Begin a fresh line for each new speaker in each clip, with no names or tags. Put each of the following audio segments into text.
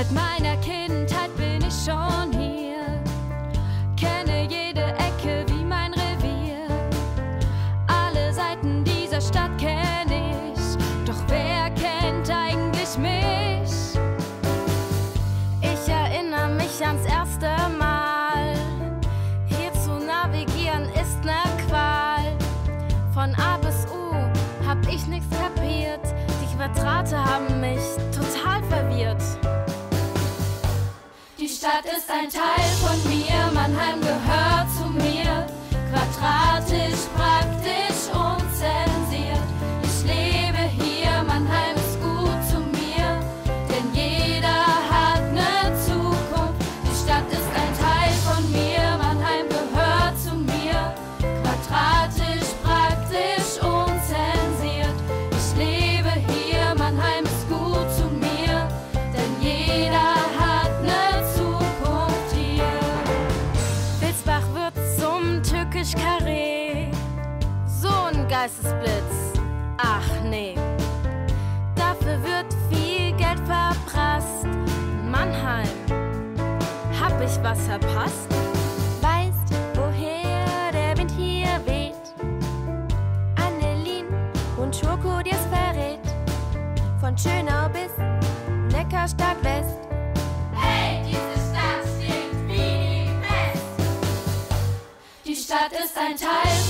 Seit meiner Kindheit bin ich schon hier. Kenne jede Ecke wie mein Revier. Alle Seiten dieser Stadt kenne ich. Doch wer kennt eigentlich mich?
Ich erinnere mich ans erste Mal. Hier zu navigieren ist ne Qual. Von A bis U hab ich nichts kapiert. Die Quadrate haben mich total
Stadt ist ein Teil von mir,
Geistesblitz. Ach nee. Dafür wird viel Geld verprasst. Mannheim. Hab ich was verpasst? Weißt, woher der Wind hier weht? Annelien und Schoko dir's verrät. Von Schönau bis Neckarstadt West.
Hey, diese Stadt stinkt wie die Pest. Die Stadt ist ein Teil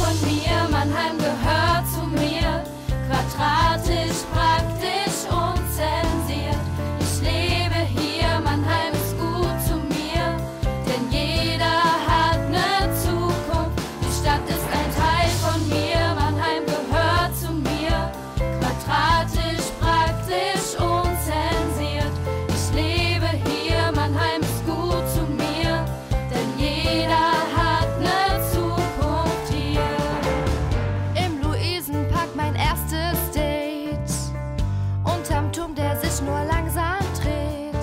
Nur langsam dreht.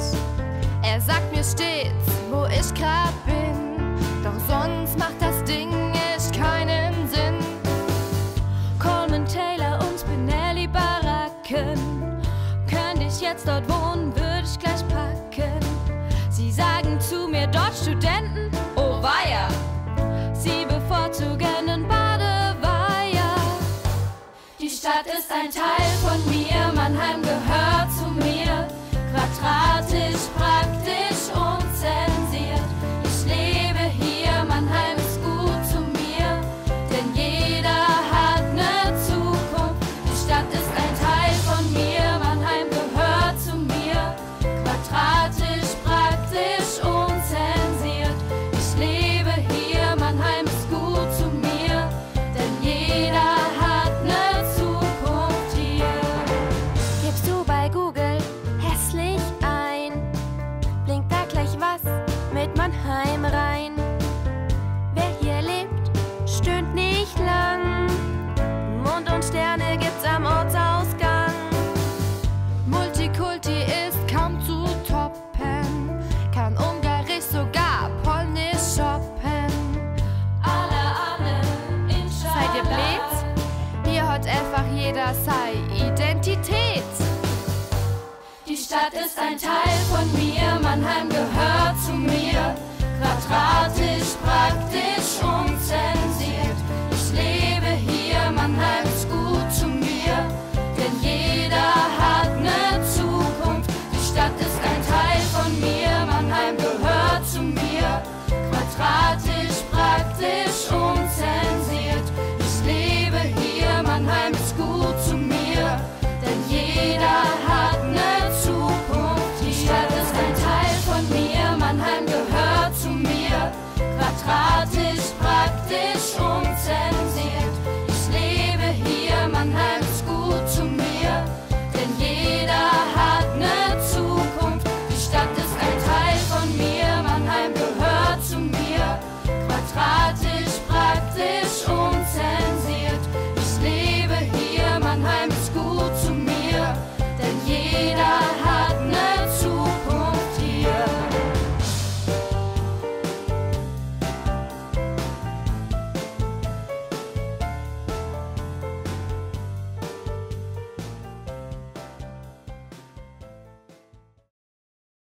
Er sagt mir stets, wo ich grad bin. Doch sonst macht das Ding echt keinen Sinn.
Coleman Taylor und Spinelli Baracken. Könnte ich jetzt dort wohnen, würde ich gleich packen. Sie sagen zu mir dort Studenten, oh weia. Sie bevorzugen einen Badeweiher. Die Stadt ist ein Teil von Stadt ist ein Teil von mir, Mannheim gehört zu mir. Quadratisch, praktisch, unzensiert. Ich lebe hier, Mannheim ist gut zu mir, denn jeder hat eine Zukunft. Die Stadt ist ein Teil von mir, Mannheim gehört zu mir. Quadratisch, praktisch, unzensiert. Ich lebe hier, Mannheim ist gut zu mir, denn jeder